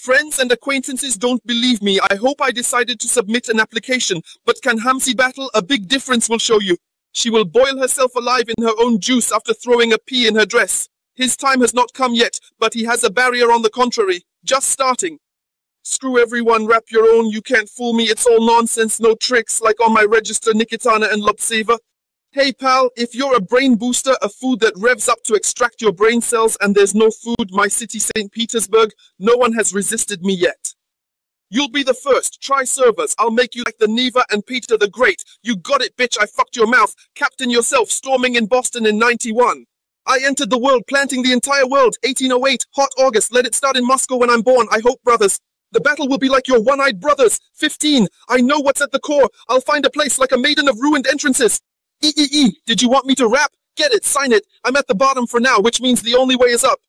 Friends and acquaintances don't believe me. I hope I decided to submit an application. But can Hamsi battle? A big difference will show you. She will boil herself alive in her own juice after throwing a pea in her dress. His time has not come yet, but he has a barrier on the contrary. Just starting. Screw everyone, rap your own, you can't fool me, it's all nonsense, no tricks, like on my register Nikitana and Lobseva. Hey pal, if you're a brain booster, a food that revs up to extract your brain cells and there's no food, my city St. Petersburg, no one has resisted me yet. You'll be the first, try servers, I'll make you like the Neva and Peter the Great. You got it bitch, I fucked your mouth, captain yourself, storming in Boston in 91. I entered the world, planting the entire world, 1808, hot August, let it start in Moscow when I'm born, I hope brothers. The battle will be like your one-eyed brothers. 15. I know what's at the core. I'll find a place like a maiden of ruined entrances. E-E-E, did you want me to rap? Get it, sign it. I'm at the bottom for now, which means the only way is up.